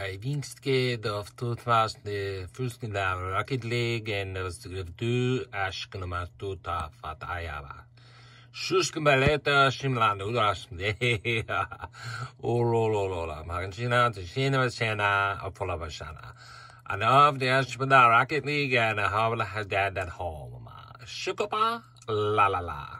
I vinstke of two times the first in the Rocket League en was du ashkan ma tuta fat ayava. Shuskan baleta shimland udas de o oh, lo lo lo la maganchina to shana apola bashana. And of the ashbanda Rocket League and a havla has dad at home. Shukapa la la la.